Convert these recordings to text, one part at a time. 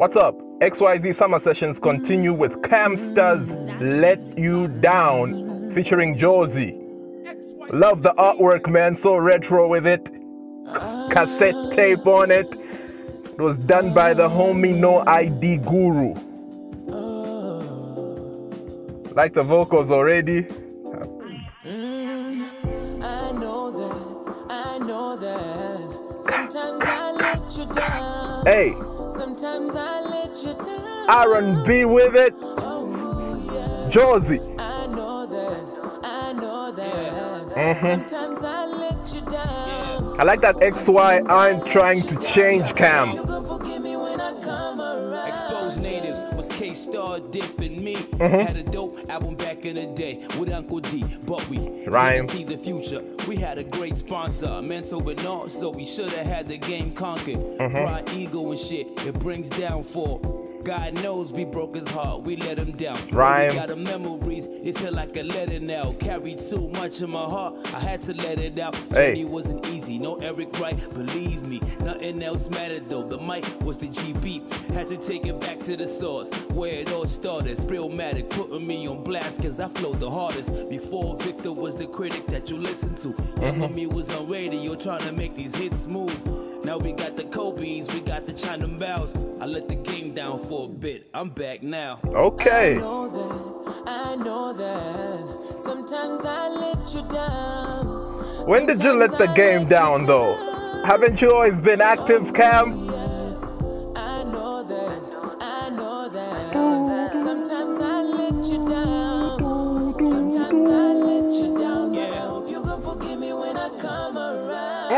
What's up? XYZ Summer Sessions continue with Camstar's Let You Down featuring Jorzi. Love the artwork, man. So retro with it. Cassette tape on it. It was done by the homie No ID Guru. Like the vocals already. I know that, I. Sometimes I let you down. Hey, Sometimes I let you down. R&B with it. Oh, yeah. Jorzi. I know that, I know that. Mhm. Sometimes I let you down. I like that XY aren't trying to change Cam. K Star dipping me. Mm-hmm. Had a dope album back in the day with Uncle D, but we Rhyme. didn't see the future. We had a great sponsor, mentor with all, so we should have had the game conquered. Mm-hmm. Pride, ego, and shit, it brings downfall. God knows we broke his heart, we let him down. But Rhyme. We got a memories, it's here like a letter now. Carried too much in my heart, I had to let it out. Hey. Journey wasn't easy, no Eric Wright, believe me. Nothing else mattered though. The mic was the GB. Had to take it back to the source where it all started. Sprillmatic putting me on blast cause I flowed the hardest. Before Victor was the critic that you listened to. Mm-hmm. Young me was on radio trying to make these hits move. Now we got the Kobe's, we got the China Bells. I let the game down for a bit. I'm back now. Okay. I know that, I know that. Sometimes I let you down. When did you let the game let down you though? Haven't you always been active, Cam? I know that, I know that. Sometimes I let you down. Sometimes I let you down. But I hope you gon' forgive me when I come around.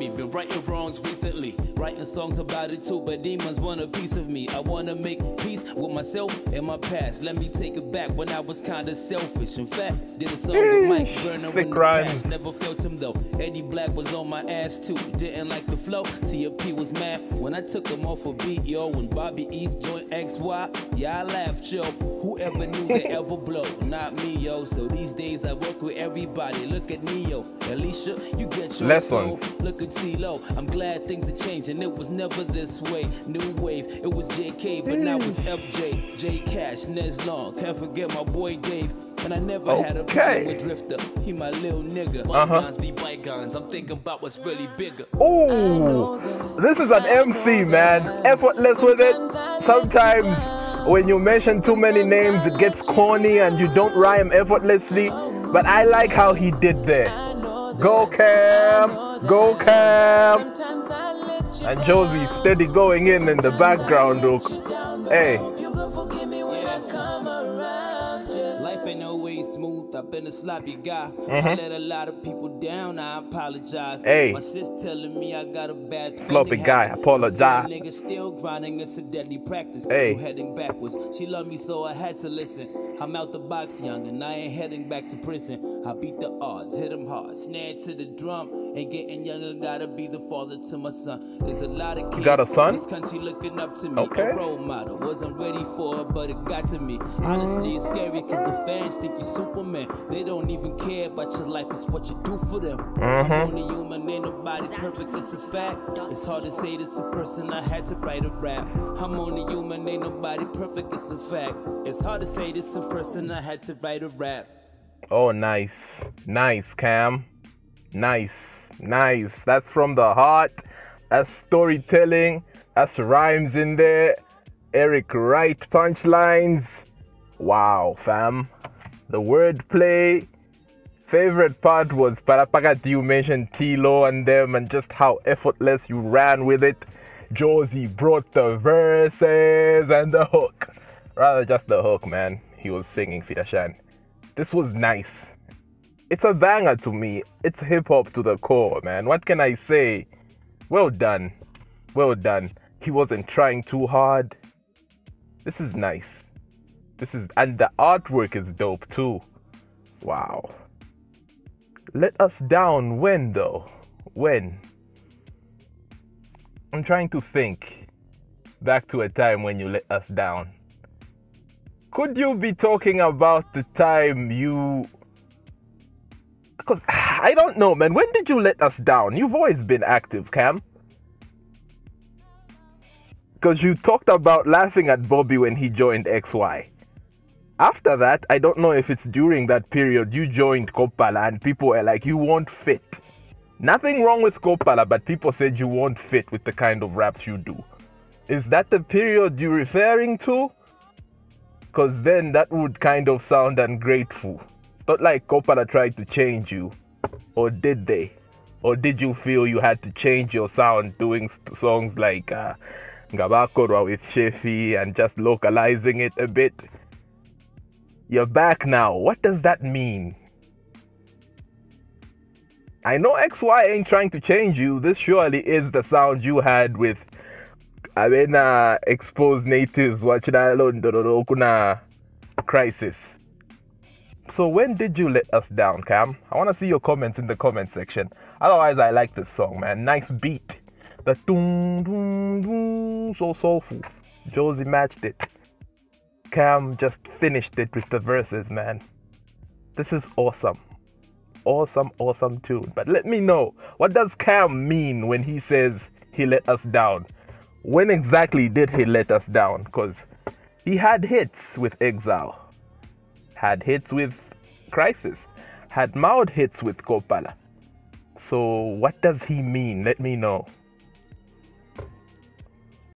Me, been righting wrongs recently. Writing songs about it too, but demons want a piece of me. I wanna make peace with myself and my past. Let me take it back when I was kinda selfish. In fact, did a song with Mike Burner sick rhymes. Never felt him though. Eddie Black was on my ass too. Didn't like the flow. TFP was mad when I took him off a beat, yo. When Bobby East joined XY, yeah, I laughed, yo. Whoever knew they ever blow? Not me, yo. So these days I work with everybody. Look at Neo. Alicia, you get your Lessons. soul. Look at T-Lo. I'm glad things are changing. It was never this way. New wave. It was JK, but now it's FJ. J Cash, Nez Long. Can't forget my boy Dave. And I never had a Okay. problem with Drifter. He my little nigga. Uh-huh. Bygones be bygones. I'm thinking about what's really bigger. Ooh, this is an MC, man. Effortless with it. Sometimes when you mention too many names, it gets corny and you don't rhyme effortlessly. But I like how he did there. Go Cam, go Cam. Sometimes I let you And Jorzi steady going in in the background, look. Hey. I hope you gon' forgive me when I come around. Yeah. Life ain't always smooth. I've been a sloppy guy. I let a lot of people down. I apologize. Mm-hmm. Hey. My sis telling me I got a bad Sloppy guy, habit. apologize. Feel Nigga still grinding. It's a deadly practice. Hey. You heading backwards. She loved me so I had to listen. I'm out the box young and I ain't heading back to prison. I beat the odds, hit 'em hard, snare to the drum. Ain't getting younger, gotta be the father to my son. There's a lot of kids got a son? in this country looking up to me. Okay. A role model. Wasn't ready for it, but it got to me. Honestly, it's scary cause the fans think you're Superman. They don't even care about your life, it's what you do for them. I'm mm-hmm. only human, ain't nobody perfect, it's a fact. It's hard to say this a person, I had to write a rap. I'm only human, ain't nobody perfect, it's a fact. It's hard to say this a person, I had to write a rap. Oh, nice. Nice, Cam. Nice. Nice. That's from the heart. That's storytelling. That's rhymes in there. Eric Wright punchlines. Wow, fam. The wordplay. Favorite part was Parapagati you mentioned Tilo and them and just how effortless you ran with it. Jorzi brought the verses and the hook. Rather just the hook, man. He was singing Fitashan. This was nice. It's a banger to me. It's hip hop to the core, man. What can I say? Well done. Well done. He wasn't trying too hard. This is nice. This is and the artwork is dope too. Wow. Let us down when though? When? I'm trying to think back to a time when you let us down. Could you be talking about the time you because I don't know, man. When did you let us down? You've always been active, Cam. because you talked about laughing at Bobby when he joined XY. After that, I don't know if it's during that period you joined Kopala and people were like, you won't fit. Nothing wrong with Kopala, but people said you won't fit with the kind of raps you do. Is that the period you're referring to? Because then that would kind of sound ungrateful. Not like Kopala tried to change you. Or did they? Or did you feel you had to change your sound doing st- songs like uh, Ngabakorwa with Shefi and just localizing it a bit? You're back now. What does that mean? I know XY ain't trying to change you. This surely is the sound you had with I Abena exposed natives watching kuna crisis. So when did you let us down, Cam? I want to see your comments in the comment section. Otherwise, I like this song, man. Nice beat. The doom doom doom, so soulful. Jorzi matched it. Cam just finished it with the verses, man. This is awesome. Awesome, awesome tune. But let me know, what does Cam mean when he says he let us down? When exactly did he let us down? Because he had hits with Exile, had hits with Crisis, had mild hits with Kopala. So, what does he mean? Let me know.